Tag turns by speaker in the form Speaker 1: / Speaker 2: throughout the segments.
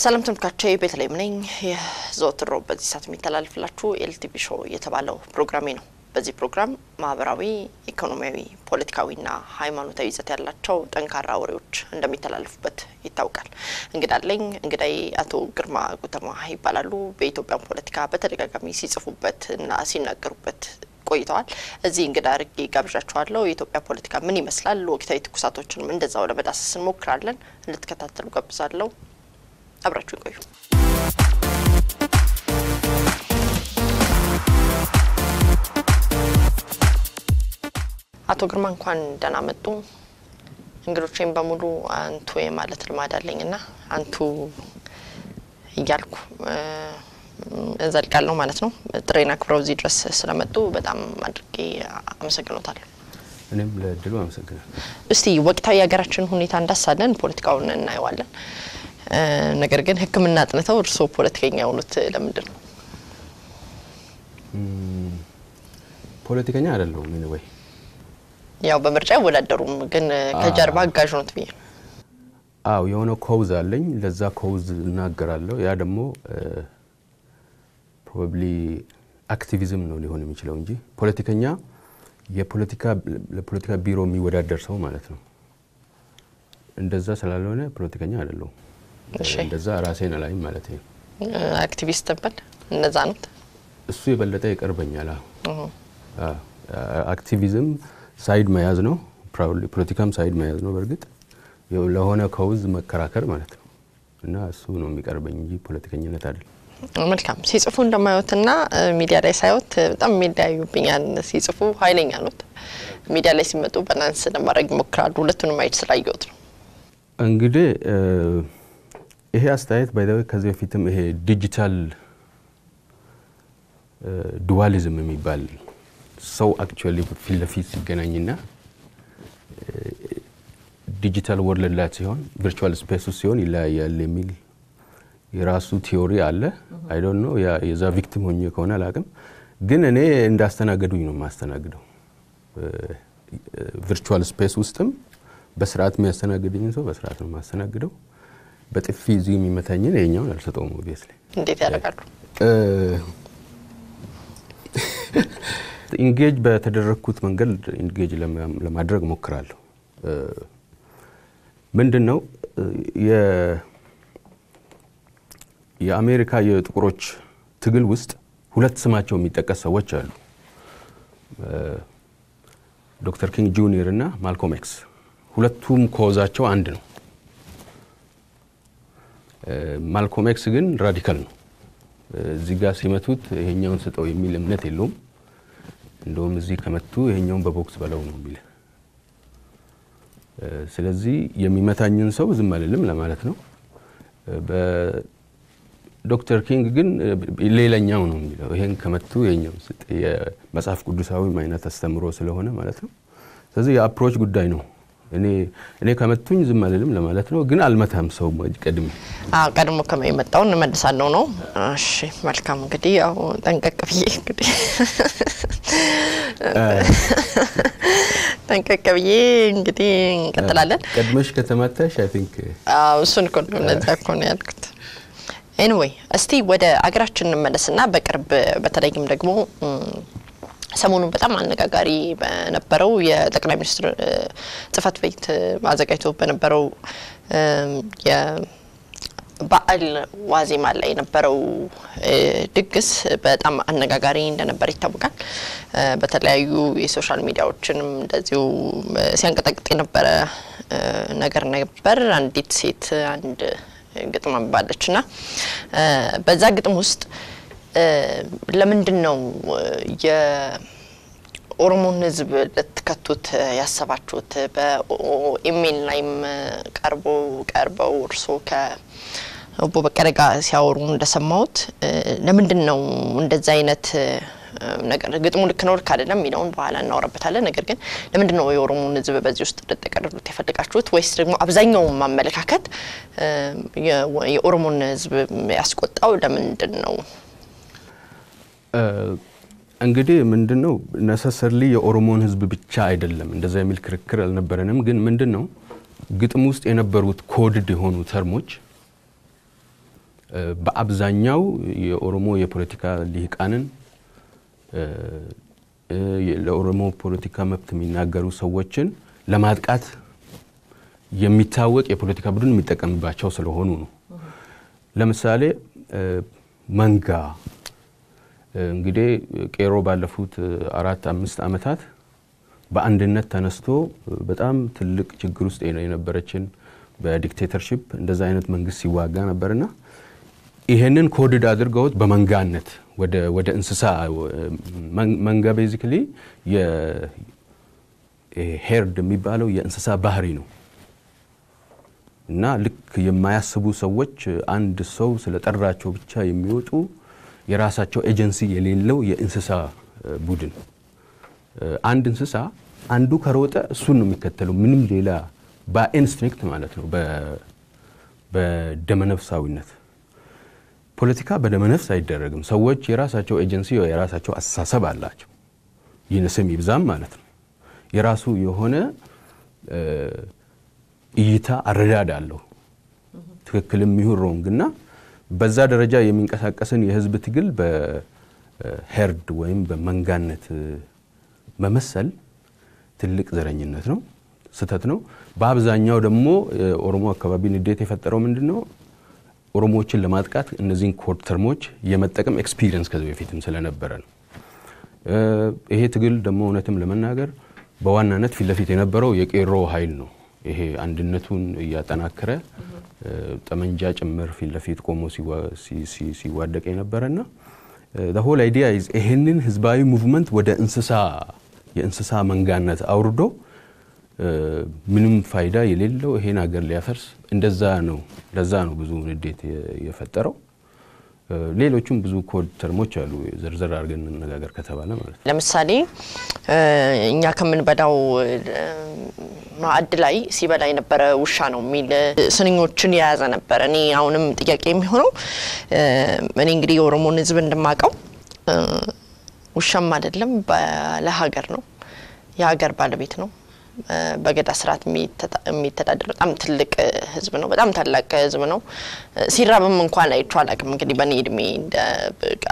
Speaker 1: ሰላም ተመልካቾቼ ቤተልሔም ነኝ። ይህ ዘወትር ሮብ በዚህ ሰዓት የሚተላለፍላችሁ ኤልቲቪ ሾው የተባለው ፕሮግራሜ ነው። በዚህ ፕሮግራም ማህበራዊ፣ ኢኮኖሚያዊ፣ ፖለቲካዊና ሃይማኖታዊ ይዘት ያላቸው ጠንካራ ወሬዎች እንደሚተላለፉበት ይታወቃል። እንግዳ አለኝ እንግዳዬ አቶ ግርማ ጉተማ ይባላሉ። በኢትዮጵያ ፖለቲካ በተደጋጋሚ ሲጽፉበት እና ሲናገሩበት ቆይተዋል። እዚህ እንግዳ አድርጌ ጋብዣችኋለሁ። የኢትዮጵያ ፖለቲካ ምን ይመስላል፣ ወቅታዊ ትኩሳቶችንም እንደዛው ለመዳሰስ እንሞክራለን። እንድትከታተሉ ጋብዛለሁ። አብራችሁ ይቆዩ። አቶ ግርማ እንኳን ደህና መጡ። እንግዶቼም በሙሉ አንቱ የማለት ልማድ አለኝና አንቱ እያልኩ እዘልቃለሁ ማለት ነው። ጥሬን አክብረው እዚህ ድረስ ስለመጡ በጣም አድርጌ አመሰግኖታለሁ።
Speaker 2: እኔም ለእድሉ አመሰግናለሁ።
Speaker 1: እስቲ ወቅታዊ የሀገራችን ሁኔታ እንዳሳለን ፖለቲካውን እናየዋለን። ነገር ግን ሕክምና አጥንተው እርስዎ ፖለቲከኛ የሆኑት ለምንድን ነው?
Speaker 2: ፖለቲከኛ አይደለሁም። ወይ
Speaker 1: ያው በምርጫ አይወዳደሩም፣ ግን ከጀርባ አጋዥ ኖት ብዬ
Speaker 2: አው የሆነ cause አለኝ። ለዛ cause እናገራለሁ። ያ ደግሞ probably አክቲቪዝም ነው ሊሆን የሚችለው እንጂ ፖለቲከኛ የፖለቲካ ለፖለቲካ ቢሮ የሚወዳደር ሰው ማለት ነው። እንደዛ ስላልሆነ ፖለቲከኛ አይደለሁም። እንደዛ ራሴን አላይም ማለት ነው።
Speaker 1: አክቲቪስት ነበር እንዛ ኖት።
Speaker 2: እሱ የበለጠ ይቀርበኛል። አክቲቪዝም side መያዝ ነው። ፖለቲካም side መያዝ ነው። በእርግጥ ለሆነ cause መከራከር ማለት ነው እና እሱ ነው የሚቀርበኝ እንጂ ፖለቲከኝነት አይደለም።
Speaker 1: መልካም ሲጽፉ እንደማየትና ሚዲያ ላይ ሳይዎት በጣም የሚለያዩብኛል። ሲጽፉ ኃይለኛ ኖት፣ ሚዲያ ላይ ሲመጡ ባላንስ ለማድረግ ይሞክራሉ። ሁለቱንም ማየት ስላየሁት ነው።
Speaker 2: እንግዲህ ይሄ አስተያየት by the way ከዚህ በፊትም ይሄ digital dualism የሚባል ሰው actually ፊት ለፊት ሲገናኝና digital world ላይ ሲሆን virtual space ውስጥ ሲሆን ይለያያል የሚል የራሱ theory አለ። I don't know የዛ victim ሆኜ ከሆነ አላቅም፣ ግን እኔ እንዳስተናገዱኝ ነው የማስተናግደው። virtual space ውስጥም በስርዓት የሚያስተናግድኝን ሰው በስርዓት ነው የማስተናግደው። በጥፊ እዚህ የሚመታኝን ይሄኛውን አልሰጠውም። obviously
Speaker 1: እንዴት ያደርጋሉ?
Speaker 2: engage በተደረግኩት መንገድ engage ለማድረግ ሞክራለሁ። ምንድን ነው የአሜሪካ የጥቁሮች ትግል ውስጥ ሁለት ስማቸው የሚጠቀስ ሰዎች አሉ። ዶክተር ኪንግ ጁኒየር እና ማልኮም ኤክስ። ሁለቱም cause ኣቸው አንድ ነው። ማልኮም ኤክስ ግን radical ነው። እዚህ ጋር ሲመቱት ይሄኛውን ስጠው የሚል እምነት የለውም። እንደውም እዚህ ከመቱ ይሄኛውን በቦክስ በለው ነው የሚል። ስለዚህ የሚመታኝን ሰው ዝም አልልም ለማለት ነው። ዶክተር ኪንግ ግን ሌላኛው ነው የሚለው ይሄን ከመቱ ይሄኛው ስጥ የመጽሐፍ ቅዱሳዊ አይነት አስተምሮ ስለሆነ ማለት ነው። ስለዚህ የ approach ጉዳይ ነው። እኔ እኔ ከመቱኝ ዝም አልልም ለማለት ነው። ግን አልመታም ሰው ቀድሜ
Speaker 1: ቀድሞ ከመጣው እንመልሳለሁ ነው። እሺ መልካም እንግዲህ ያው ጠንቀቅ ብዬ እንግዲህ ጠንቀቅ ብዬ እንግዲህ እንቀጥላለን።
Speaker 2: ቀድመሽ ከተመታሽ I think
Speaker 1: እሱን እኮ ነው እኮ ነው ያልኩት። anyway እስቲ ወደ አገራችን እንመለስና በቅርብ በተለይም ደግሞ ሰሞኑን በጣም አነጋጋሪ በነበረው የጠቅላይ ሚኒስትር ጽህፈት ቤት አዘጋጅቶ በነበረው የበዓል ዋዜማ ላይ የነበረው ድግስ በጣም አነጋጋሪ እንደነበር ይታወቃል። በተለያዩ የ social ሚዲያዎችንም እንደዚሁ ሲያንቀጠቅጥ የነበረ ነገር ነበር። አንዲት ሴት አንድ ግጥም አንባለች እና በዛ ግጥም ውስጥ ለምንድን ነው የኦሮሞን ሕዝብ ልትከቱት ያሰባችሁት? በኢሜል ላይም ቀርቦ ቀርበው እርስዎ ከኦቦ በቀለ ጋር ሲያወሩ እንደሰማሁት ለምንድን ነው እንደዛ አይነት ነገር ግጥሙ ልክ ነው ልክ አይደለም የሚለውን በኋላ እናወራበታለን። ነገር ግን ለምንድን ነው የኦሮሞን ሕዝብ በዚህ ውስጥ ልትጠቀልሉት የፈለጋችሁት? ወይስ ደግሞ አብዛኛውን ማመለካከት የኦሮሞን ሕዝብ ያስቆጣው ለምንድን ነው?
Speaker 2: እንግዲህ ምንድን ነው ነሰሰርሊ የኦሮሞን ህዝብ ብቻ አይደለም እንደዛ የሚል ክርክር አልነበረንም። ግን ምንድን ነው ግጥም ውስጥ የነበሩት ኮድድ የሆኑ ተርሞች በአብዛኛው የኦሮሞ የፖለቲካ ልሂቃንን ለኦሮሞ ፖለቲካ መብት የሚናገሩ ሰዎችን ለማጥቃት የሚታወቅ የፖለቲካ ቡድን የሚጠቀምባቸው ስለሆኑ ነው። ለምሳሌ መንጋ እንግዲህ ቄሮ ባለፉት አራት አምስት ዓመታት በአንድነት ተነስቶ በጣም ትልቅ ችግር ውስጥ የነበረችን በ dictatorship እንደዛ አይነት መንግስት ሲዋጋ ነበርና ይሄንን coded አድርገውት በመንጋነት ወደ እንስሳ መንጋ basically herd የሚባለው የእንስሳ ባህሪ ነው። እና ልክ የማያስቡ ሰዎች አንድ ሰው ስለጠራቸው ብቻ የሚወጡ የራሳቸው ኤጀንሲ የሌለው የእንስሳ ቡድን። አንድ እንስሳ አንዱ ከሮጠ እሱን ነው የሚከተለው። ምንም ሌላ በ instinct ማለት ነው፣ በደመነፍሳዊነት። ፖለቲካ በደመነፍስ አይደረግም። ሰዎች የራሳቸው ኤጀንሲ፣ የራሳቸው አስተሳሰብ አላቸው። ይንስም ይብዛም ማለት ነው። የራሱ የሆነ እይታ አረዳድ አለው። ትክክልም ይሁን wrong በዛ ደረጃ የሚንቀሳቀስን የህዝብ ትግል በ herd ወይም በመንጋነት መመሰል ትልቅ ዘረኝነት ነው፣ ስህተት ነው። በአብዛኛው ደግሞ ኦሮሞ አካባቢ ንዴት የፈጠረው ምንድን ነው? ኦሮሞዎችን ለማጥቃት እነዚህን code term ኦች የመጠቀም experience ከዚህ በፊትም ስለነበረ ነው። ይሄ ትግል ደግሞ እውነትም ለመናገር በዋናነት ፊት ለፊት የነበረው የቄሮ ኃይል ነው። ይሄ አንድነቱን እያጠናከረ ጠመንጃ ጭምር ፊት ለፊት ቆሞ ሲዋደቅ የነበረና whole idea ይሄንን ህዝባዊ movement ወደ እንስሳ የእንስሳ መንጋነት አውርዶ ምንም ፋይዳ የሌለው ይሄን ሀገር ሊያፈርስ እንደዛ ነው። ለዛ ነው ብዙ ንዴት የፈጠረው። ሌሎቹም ብዙ code term ኦች አሉ። ዘርዘር አድርገን እንነጋገር ከተባለ ማለት ነው።
Speaker 1: ለምሳሌ እኛ ከምንበላው ማዕድ ላይ ሲበላ የነበረ ውሻ ነው የሚል ስንኞችን የያዘ ነበር። እኔ አሁንም ጥያቄ የሚሆነው እኔ እንግዲህ የኦሮሞን ህዝብ እንደማውቀው ውሻም አይደለም ባለሀገር ነው፣ የሀገር ባለቤት ነው። በገዳ ስርዓት የሚተዳደር በጣም ትልቅ ህዝብ ነው። በጣም ታላቅ ህዝብ ነው። ሲራብም እንኳን አይቼው አላቅም። እንግዲህ በእኔ እድሜ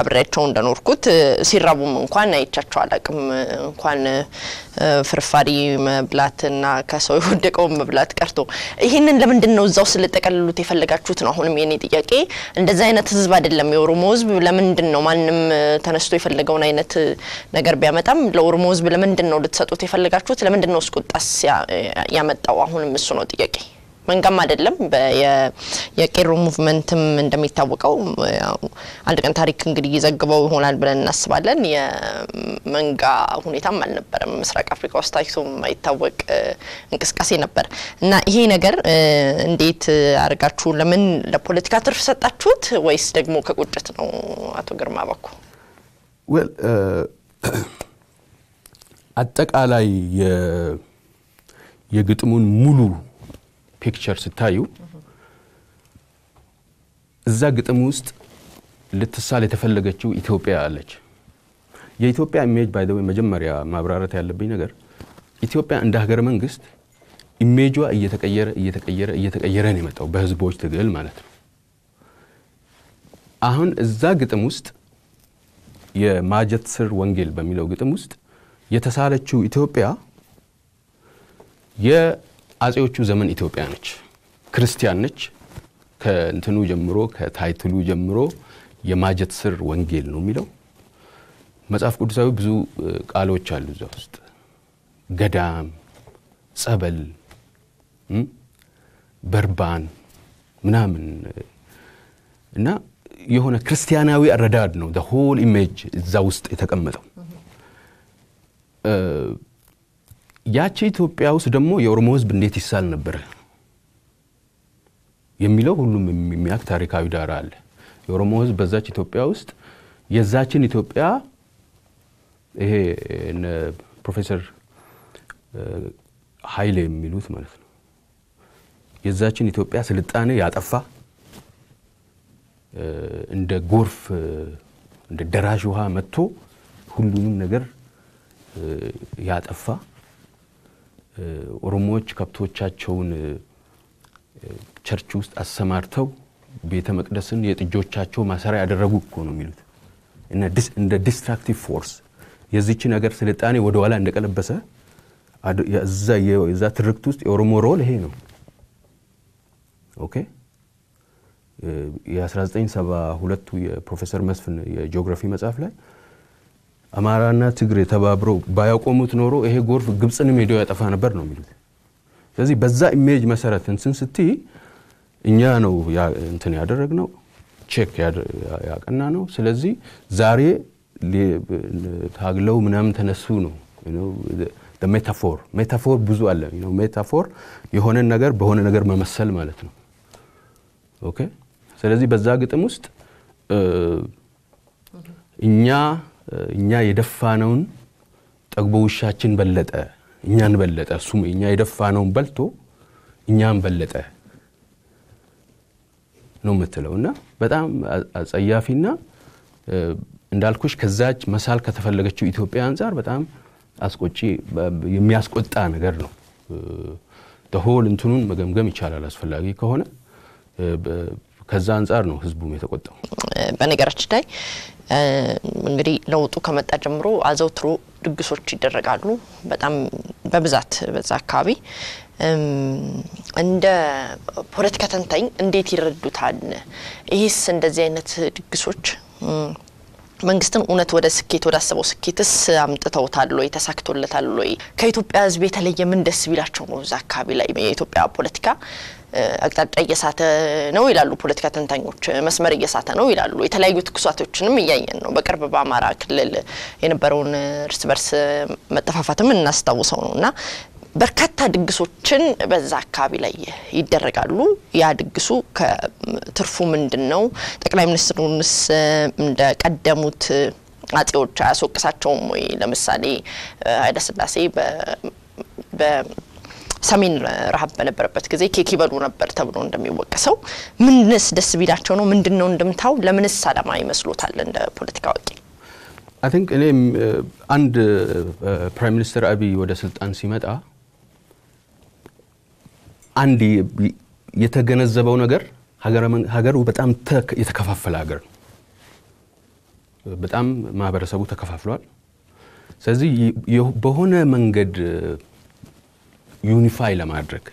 Speaker 1: አብሬያቸው እንደኖርኩት ሲራቡም እንኳን አይቻቸው አላቅም። እንኳን ፍርፋሪ መብላትና ከሰው የወደቀውን መብላት ቀርቶ ይህንን ለምንድን ነው እዛው ስልጠቀልሉት የፈለጋችሁት ነው? አሁንም የኔ ጥያቄ እንደዚህ አይነት ህዝብ አይደለም የኦሮሞ ህዝብ። ለምንድን ነው ማንም ተነስቶ የፈለገውን አይነት ነገር ቢያመጣም ለኦሮሞ ህዝብ ለምንድን ነው ልትሰጡት የፈለጋችሁት? ለምንድን ነው ቁጣስ ያመጣው? አሁንም እሱ ነው ጥያቄ። መንጋም አይደለም የቄሮ ሙቭመንትም እንደሚታወቀው አንድ ቀን ታሪክ እንግዲህ ይዘግበው ይሆናል ብለን እናስባለን። የመንጋ ሁኔታም አልነበረም። ምስራቅ አፍሪካ ውስጥ ታይቶ የማይታወቅ እንቅስቃሴ ነበር እና ይሄ ነገር እንዴት አድርጋችሁ ለምን ለፖለቲካ ትርፍ ሰጣችሁት ወይስ ደግሞ ከቁጭት ነው? አቶ ግርማ ባኩ
Speaker 2: አጠቃላይ የግጥሙን ሙሉ picture ስታዩ እዛ ግጥም ውስጥ ልትሳል የተፈለገችው ኢትዮጵያ አለች። የኢትዮጵያ image ባይ መጀመሪያ ማብራራት ያለብኝ ነገር ኢትዮጵያ እንደ ሀገረ መንግስት ኢሜጇ እየተቀየረ እየተቀየረ እየተቀየረ ነው የመጣው በህዝቦች ትግል ማለት ነው። አሁን እዛ ግጥም ውስጥ የማጀት ስር ወንጌል በሚለው ግጥም ውስጥ የተሳለችው ኢትዮጵያ የአጼዎቹ ዘመን ኢትዮጵያ ነች። ክርስቲያን ነች። ከእንትኑ ጀምሮ ከ title ኡ ጀምሮ የማጀት ስር ወንጌል ነው የሚለው መጽሐፍ ቅዱሳዊ ብዙ ቃሎች አሉ እዛ ውስጥ ገዳም፣ ጸበል፣ በርባን ምናምን እና የሆነ ክርስቲያናዊ አረዳድ ነው whole image እዛ ውስጥ የተቀመጠው። ያቺ ኢትዮጵያ ውስጥ ደግሞ የኦሮሞ ህዝብ እንዴት ይሳል ነበረ የሚለው ሁሉም የሚያውቅ ታሪካዊ ዳራ አለ። የኦሮሞ ህዝብ በዛች ኢትዮጵያ ውስጥ የዛችን ኢትዮጵያ ይሄ ፕሮፌሰር ኃይሌ የሚሉት ማለት ነው የዛችን ኢትዮጵያ ስልጣኔ ያጠፋ እንደ ጎርፍ እንደ ደራሽ ውሃ መጥቶ ሁሉንም ነገር ያጠፋ ኦሮሞዎች ከብቶቻቸውን church ውስጥ አሰማርተው ቤተ መቅደስን የጥጆቻቸው ማሰሪያ ያደረጉ እኮ ነው የሚሉት እንደ destructive force የዚች ነገር ስልጣኔ ወደኋላ እንደቀለበሰ የዛ ትርክት ውስጥ የኦሮሞ role ይሄ ነው። okay የ1972ቱ የፕሮፌሰር መስፍን የጂኦግራፊ መጽሐፍ ላይ አማራና ትግሬ ተባብረው ባያቆሙት ኖሮ ይሄ ጎርፍ ግብፅንም ሄዶ ያጠፋ ነበር ነው የሚሉት። ስለዚህ በዛ image መሰረት እንትን ስትይ እኛ ነው እንትን ያደረግነው ቼክ ያቀና ነው። ስለዚህ ዛሬ ታግለው ምናምን ተነሱ ነው metaphor metaphor ብዙ አለ። metaphor የሆነን ነገር በሆነ ነገር መመሰል ማለት ነው። okay ስለዚህ በዛ ግጥም ውስጥ እኛ እኛ የደፋነውን ጠግቦ ውሻችን በለጠ፣ እኛን በለጠ፣ እሱም እኛ የደፋነውን በልቶ እኛን በለጠ ነው የምትለው እና በጣም አጸያፊና እንዳልኩሽ ከዛች መሳል ከተፈለገችው ኢትዮጵያ አንጻር በጣም አስቆጪ የሚያስቆጣ ነገር ነው። ሆል እንትኑን መገምገም ይቻላል አስፈላጊ ከሆነ ከዛ አንጻር ነው ህዝቡም የተቆጣው።
Speaker 1: በነገራችን ላይ እንግዲህ ለውጡ ከመጣ ጀምሮ አዘውትሮ ድግሶች ይደረጋሉ። በጣም በብዛት በዛ አካባቢ እንደ ፖለቲካ ተንታኝ እንዴት ይረዱታል? ይህስ እንደዚህ አይነት ድግሶች መንግስትን እውነት ወደ ስኬት ወደ አሰበው ስኬትስ አምጥተውታል ወይ? ተሳክቶለታል ወይ? ከኢትዮጵያ ህዝብ የተለየ ምን ደስ ቢላቸው ነው እዛ አካባቢ ላይ የኢትዮጵያ ፖለቲካ አቅጣጫ እየሳተ ነው ይላሉ ፖለቲካ ተንታኞች። መስመር እየሳተ ነው ይላሉ። የተለያዩ ትኩሳቶችንም እያየን ነው። በቅርብ በአማራ ክልል የነበረውን እርስ በርስ መጠፋፋትም እናስታውሰው ነው እና በርካታ ድግሶችን በዛ አካባቢ ላይ ይደረጋሉ። ያ ድግሱ ከትርፉ ምንድን ነው? ጠቅላይ ሚኒስትሩንስ እንደ ቀደሙት አጼዎች አያስወቅሳቸውም ወይ? ለምሳሌ ኃይለስላሴ በሰሜን ረሀብ በነበረበት ጊዜ ኬክ ይበሉ ነበር ተብሎ እንደሚወቀሰው ምንስ ደስ ቢላቸው ነው? ምንድን ነው እንድምታው? ለምንስ አላማ ይመስሎታል እንደ ፖለቲካ አዋቂ?
Speaker 2: I think እኔም አንድ prime minister አብይ ወደ ስልጣን ሲመጣ አንድ የተገነዘበው ነገር ሀገሩ በጣም የተከፋፈለ ሀገር ነው። በጣም ማህበረሰቡ ተከፋፍሏል። ስለዚህ በሆነ መንገድ unify ለማድረግ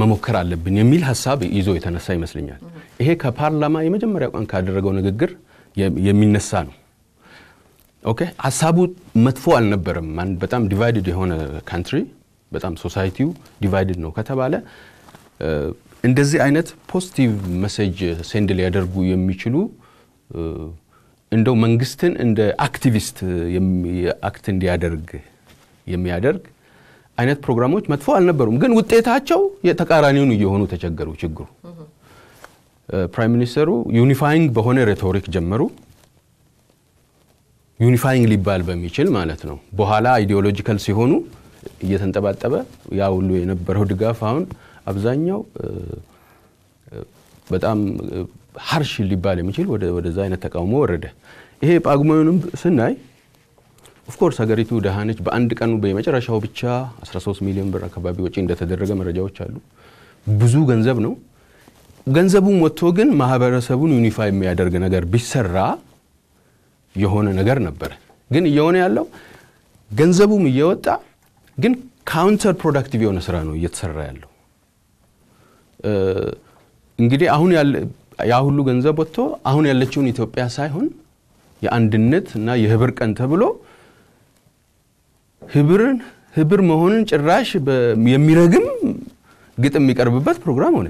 Speaker 2: መሞከር አለብን የሚል ሀሳብ ይዞ የተነሳ ይመስለኛል። ይሄ ከፓርላማ የመጀመሪያ ቀን ካደረገው ንግግር የሚነሳ ነው። okay ሀሳቡ መጥፎ አልነበረም። በጣም divided የሆነ country በጣም society ው divided ነው ከተባለ እንደዚህ አይነት positive message send ሊያደርጉ የሚችሉ እንደው መንግስትን እንደ activist act እንዲያደርግ የሚያደርግ አይነት ፕሮግራሞች መጥፎ አልነበሩም። ግን ውጤታቸው የተቃራኒውን እየሆኑ ተቸገሩ። ችግሩ prime minister ኡ unifying በሆነ rhetoric ጀመሩ። unifying ሊባል በሚችል ማለት ነው። በኋላ ideological ሲሆኑ እየተንጠባጠበ ያ ሁሉ የነበረው ድጋፍ አሁን አብዛኛው በጣም harsh ሊባል የሚችል ወደዛ አይነት ተቃውሞ ወረደ። ይሄ ጳጉሜውንም ስናይ of course ሀገሪቱ ደሃ ነች። በአንድ ቀኑ የመጨረሻው ብቻ 13 ሚሊዮን ብር አካባቢ ወጪ እንደተደረገ መረጃዎች አሉ። ብዙ ገንዘብ ነው። ገንዘቡም ወጥቶ ግን ማህበረሰቡን unify የሚያደርግ ነገር ቢሰራ የሆነ ነገር ነበረ። ግን እየሆነ ያለው ገንዘቡም እየወጣ ግን counterproductive የሆነ ስራ ነው እየተሰራ ያለው። እንግዲህ አሁን ያ ሁሉ ገንዘብ ወጥቶ አሁን ያለችውን ኢትዮጵያ ሳይሆን የአንድነት እና የህብር ቀን ተብሎ ህብርን ህብር መሆንን ጭራሽ የሚረግም ግጥም የሚቀርብበት ፕሮግራም ሆነ።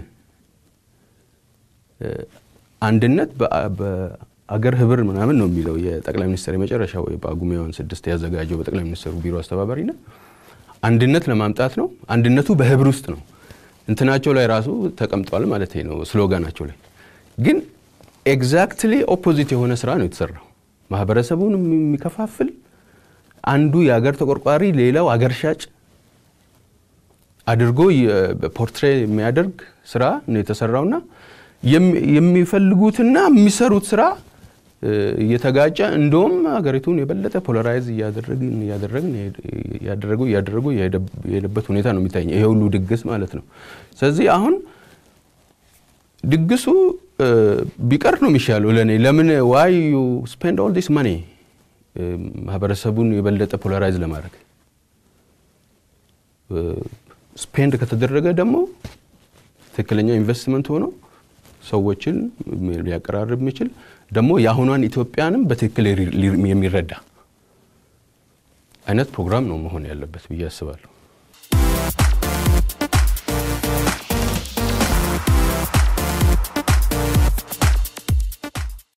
Speaker 2: አንድነት በአገር ህብር ምናምን ነው የሚለው የጠቅላይ ሚኒስትር የመጨረሻው የጳጉሜዋን ስድስት ያዘጋጀው በጠቅላይ ሚኒስትሩ ቢሮ አስተባባሪነት አንድነት ለማምጣት ነው። አንድነቱ በህብር ውስጥ ነው። እንትናቸው ላይ ራሱ ተቀምጧል ማለት ነው፣ slogan ኣቸው ላይ ግን exactly opposite የሆነ ስራ ነው የተሰራው። ማህበረሰቡን የሚከፋፍል አንዱ የአገር ተቆርቋሪ ሌላው አገር ሻጭ አድርጎ portray የሚያደርግ ስራ ነው የተሰራውና የሚፈልጉትና የሚሰሩት ስራ እየተጋጨ እንደውም ሀገሪቱን የበለጠ polarize እያደረጉ እያደረጉ የሄደበት ሁኔታ ነው የሚታየኝ። ይሄ ሁሉ ድግስ ማለት ነው። ስለዚህ አሁን ድግሱ ቢቀር ነው የሚሻለው ለእኔ። ለምን why you spend all this money ማህበረሰቡን የበለጠ polarize ለማድረግ spend ከተደረገ ደግሞ ትክክለኛው ኢንቨስትመንት ሆኖ ሰዎችን ሊያቀራርብ የሚችል ደግሞ የአሁኗን ኢትዮጵያንም በትክክል የሚረዳ አይነት ፕሮግራም ነው መሆን ያለበት ብዬ አስባለሁ።